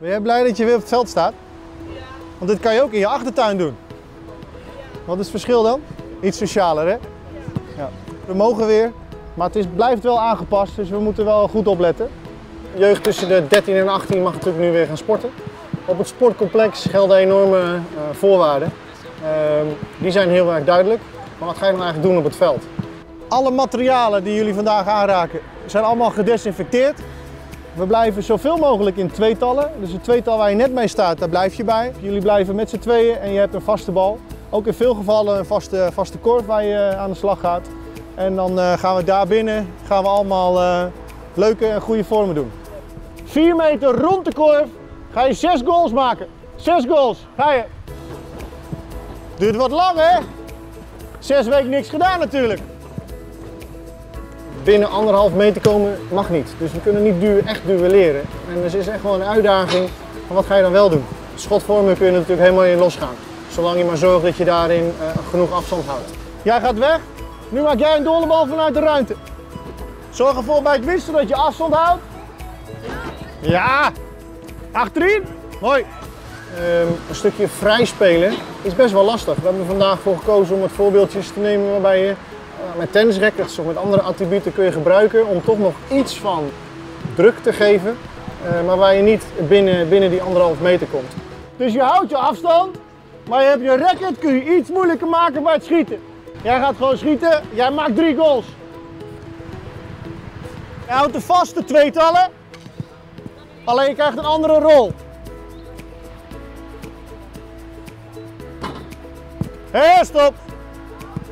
Ben jij blij dat je weer op het veld staat? Ja. Want dit kan je ook in je achtertuin doen. Wat is het verschil dan? Iets socialer, hè? Ja. We mogen weer, maar het is, blijft wel aangepast, dus we moeten wel goed opletten. Jeugd tussen de 13 en 18 mag natuurlijk nu weer gaan sporten. Op het sportcomplex gelden enorme eh, voorwaarden. Ehm, die zijn heel erg duidelijk. Maar wat ga je dan eigenlijk doen op het veld? Alle materialen die jullie vandaag aanraken zijn allemaal gedesinfecteerd. We blijven zoveel mogelijk in tweetallen. Dus het tweetal waar je net mee staat, daar blijf je bij. Jullie blijven met z'n tweeën en je hebt een vaste bal. Ook in veel gevallen een vaste, vaste korf waar je eh, aan de slag gaat. En dan eh, gaan we daar binnen gaan we allemaal eh, leuke en goede vormen doen. 4 meter rond de korf ga je 6 goals maken. 6 goals, ga je. Duurt wat lang hè? Zes weken niks gedaan natuurlijk. Binnen anderhalf meter komen mag niet. Dus we kunnen niet echt duelleren. En dus is echt gewoon een uitdaging van wat ga je dan wel doen. Schotvormen kun je natuurlijk helemaal in losgaan. Zolang je maar zorgt dat je daarin eh, genoeg afstand houdt. Jij gaat weg. Nu maak jij een dollebal vanuit de ruimte. Zorg ervoor bij het wisselen dat je afstand houdt. Ja. Achterin. Mooi. Ehm, een stukje vrij spelen is best wel lastig. We hebben vandaag voor gekozen om het voorbeeldjes te nemen waarbij je met tennisrackets of met andere attributen kun je gebruiken om toch nog iets van druk te geven, uh, maar waar je niet binnen, binnen die anderhalf meter komt. Dus je houdt je afstand, maar je hebt je racket kun je iets moeilijker maken bij het schieten. Jij gaat gewoon schieten, jij maakt drie goals. Je houdt de vaste tweetallen, alleen je krijgt een andere rol. Hé, stop!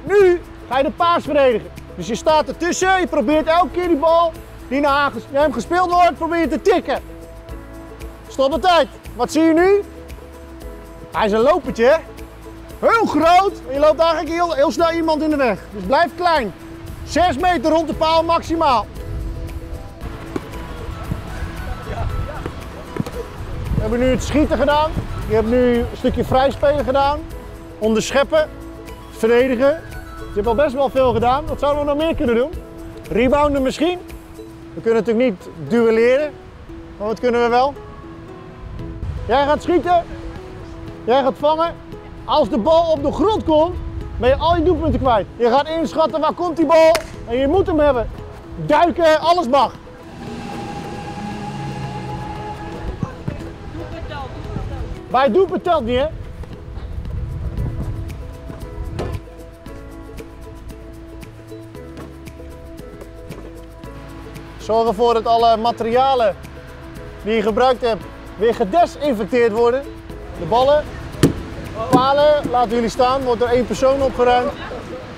Nu ga je de paas verdedigen. Dus je staat ertussen, je probeert elke keer die bal die naar hem gespeeld wordt, probeer je te tikken. Stop de tijd. Wat zie je nu? Hij is een lopertje? Heel groot. Je loopt eigenlijk heel, heel snel iemand in de weg. Dus blijf klein. 6 meter rond de paal maximaal. We hebben nu het schieten gedaan. Je hebt nu een stukje vrijspelen gedaan. Onderscheppen, verdedigen. Je hebt al best wel veel gedaan. Wat zouden we nog meer kunnen doen? Rebounden misschien. We kunnen natuurlijk niet duelleren. Maar wat kunnen we wel? Jij gaat schieten. Jij gaat vangen. Als de bal op de grond komt, ben je al je doelpunten kwijt. Je gaat inschatten waar komt die bal en je moet hem hebben. Duiken, alles mag. Bij het telt niet, hè? Zorg ervoor dat alle materialen die je gebruikt hebt weer gedesinfecteerd worden. De ballen, palen laten jullie staan, wordt er één persoon opgeruimd.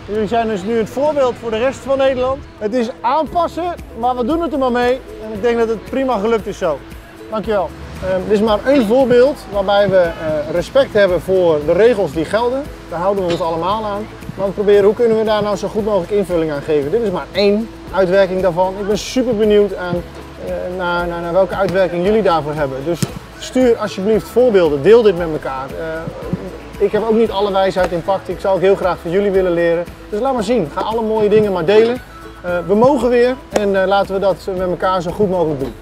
Jullie zijn dus nu het voorbeeld voor de rest van Nederland. Het is aanpassen, maar we doen het er maar mee. En ik denk dat het prima gelukt is zo. Dankjewel. Uh, dit is maar één voorbeeld waarbij we uh, respect hebben voor de regels die gelden. Daar houden we ons allemaal aan. Maar we proberen hoe kunnen we daar nou zo goed mogelijk invulling aan geven. Dit is maar één uitwerking daarvan. Ik ben super benieuwd aan, uh, naar, naar, welke uitwerking jullie daarvoor hebben. Dus stuur alsjeblieft voorbeelden, deel dit met elkaar. ik heb ook niet alle wijsheid in pacht. Ik zou ook heel graag van jullie willen leren. Dus laat maar zien. Ga alle mooie dingen maar delen. we mogen weer en laten we dat met elkaar zo goed mogelijk doen.